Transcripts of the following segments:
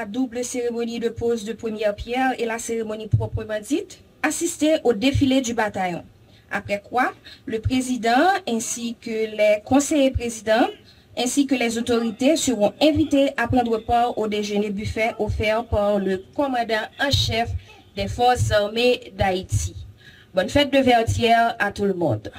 la double cérémonie de pose de première pierre et la cérémonie proprement dite, assister au défilé du bataillon. Après quoi, le président ainsi que les conseillers présidents ainsi que les autorités seront invités à prendre part au déjeuner buffet offert par le commandant en chef des forces armées d'Haïti. Bonne fête de Vertière à tout le monde.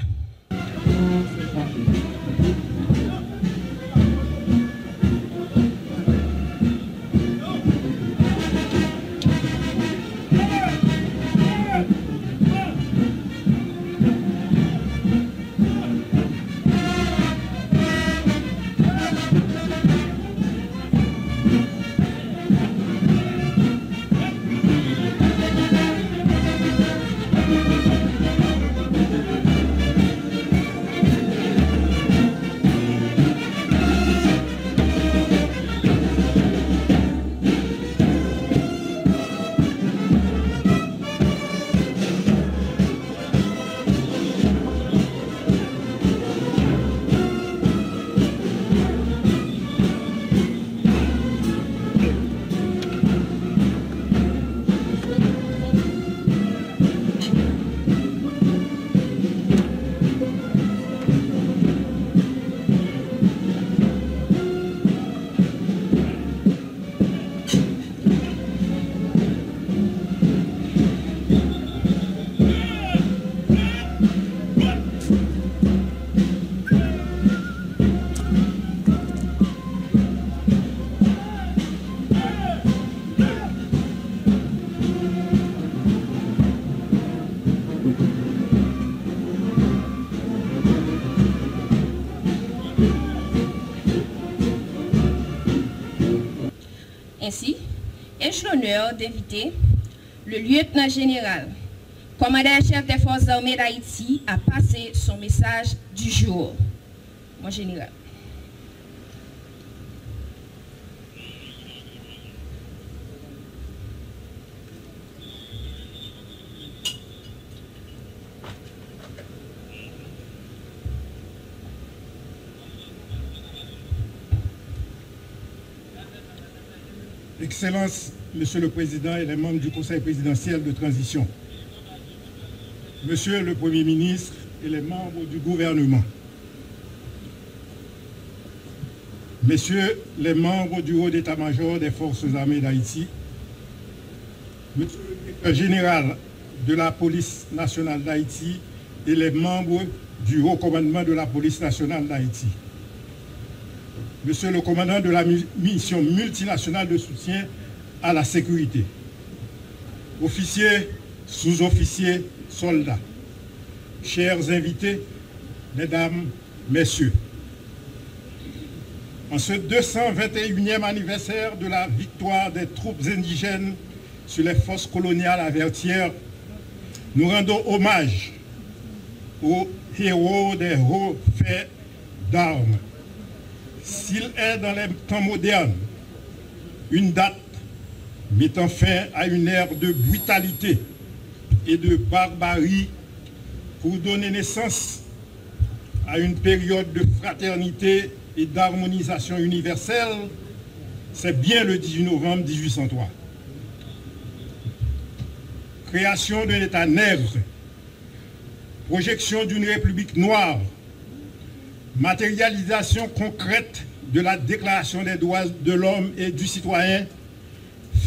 Ai-je l'honneur d'inviter le lieutenant général, commandant-chef des forces armées d'Haïti, à passer son message du jour. Mon général. Excellences, Monsieur le Président et les membres du Conseil présidentiel de transition, Monsieur le Premier ministre et les membres du gouvernement, Messieurs les membres du haut d'état-major des forces armées d'Haïti, Monsieur le général de la police nationale d'Haïti et les membres du haut commandement de la police nationale d'Haïti, Monsieur le commandant de la mission multinationale de soutien à la sécurité, officiers, sous-officiers, soldats, chers invités, mesdames, messieurs, en ce 221e anniversaire de la victoire des troupes indigènes sur les forces coloniales à Vertières, nous rendons hommage aux héros des hauts faits d'armes. S'il est dans les temps modernes une date mettant fin à une ère de brutalité et de barbarie pour donner naissance à une période de fraternité et d'harmonisation universelle, c'est bien le 18 novembre 1803. Création d'un État nègre, projection d'une république noire, matérialisation concrète de la Déclaration des droits de l'homme et du citoyen,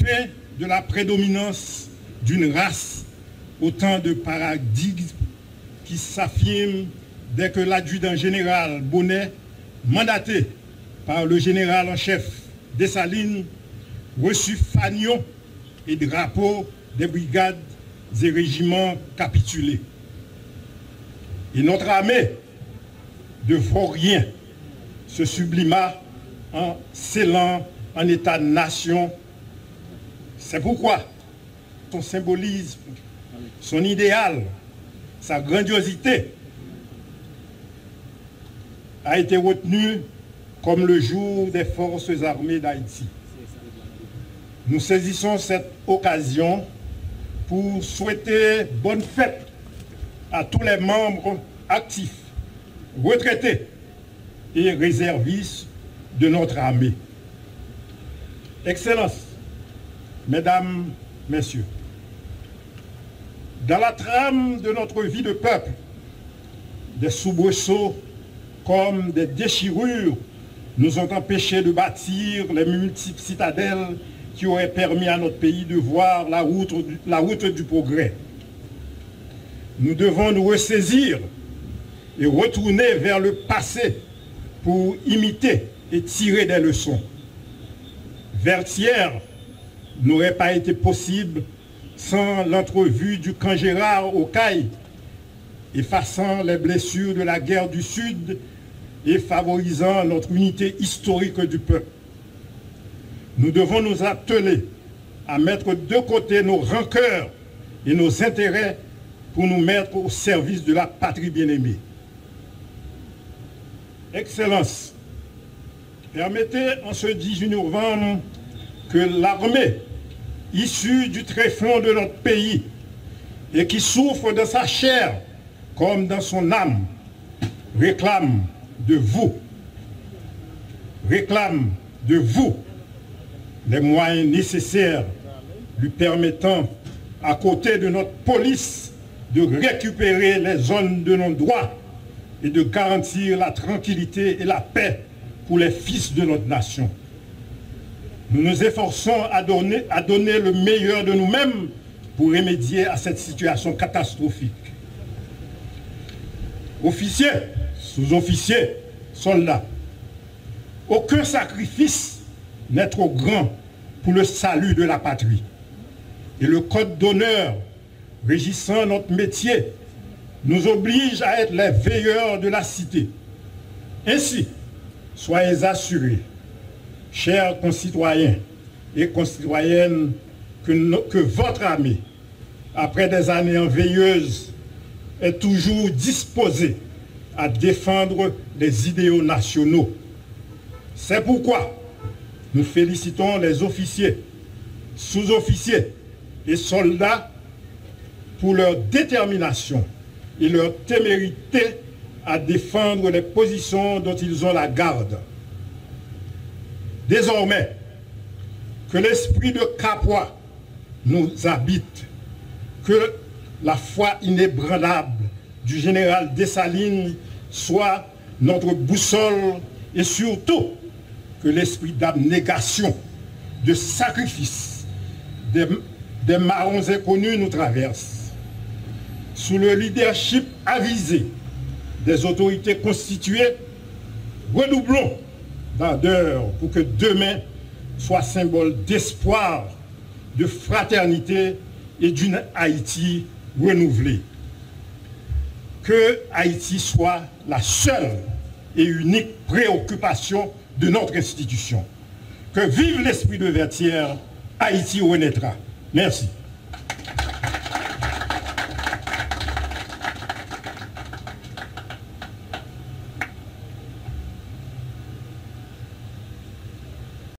fin de la prédominance d'une race, autant de paradigmes qui s'affirment dès que l'adjudant général Bonnet, mandaté par le général en chef Dessalines, reçut fanion et drapeaux des brigades et régiments capitulés. Et notre armée, de rien se sublima en scellant en état-nation. C'est pourquoi son symbolisme, son idéal, sa grandiosité a été retenu comme le jour des forces armées d'Haïti. Nous saisissons cette occasion pour souhaiter bonne fête à tous les membres actifs retraités et réservistes de notre armée. Excellence, Mesdames, Messieurs, dans la trame de notre vie de peuple, des soubresauts comme des déchirures nous ont empêchés de bâtir les multiples citadelles qui auraient permis à notre pays de voir la route, du progrès. Nous devons nous ressaisir et retourner vers le passé pour imiter et tirer des leçons. Vertière n'aurait pas été possible sans l'entrevue du camp Gérard au CAI, effaçant les blessures de la guerre du Sud et favorisant notre unité historique du peuple. Nous devons nous atteler à mettre de côté nos rancœurs et nos intérêts pour nous mettre au service de la patrie bien-aimée. Excellence, permettez en ce 18 novembre que l'armée issue du tréfonds de notre pays et qui souffre de sa chair comme dans son âme réclame de vous, réclame de vous les moyens nécessaires lui permettant, à côté de notre police, de récupérer les zones de non-droit et de garantir la tranquillité et la paix pour les fils de notre nation. Nous nous efforçons à donner, le meilleur de nous-mêmes pour remédier à cette situation catastrophique. Officiers, sous-officiers, soldats, aucun sacrifice n'est trop grand pour le salut de la patrie. Et le code d'honneur régissant notre métier nous oblige à être les veilleurs de la cité. Ainsi, soyez assurés, chers concitoyens et concitoyennes, que, votre armée, après des années en veilleuse, est toujours disposée à défendre les idéaux nationaux. C'est pourquoi nous félicitons les officiers, sous-officiers et soldats pour leur détermination et leur témérité à défendre les positions dont ils ont la garde. Désormais, que l'esprit de Capois nous habite, que la foi inébranlable du général Dessalines soit notre boussole et surtout que l'esprit d'abnégation, de sacrifice des, des marrons inconnus nous traverse. Sous le leadership avisé des autorités constituées, redoublons pour que demain soit symbole d'espoir, de fraternité et d'une Haïti renouvelée. Que Haïti soit la seule et unique préoccupation de notre institution. Que vive l'esprit de Vertière, Haïti renaîtra. Merci.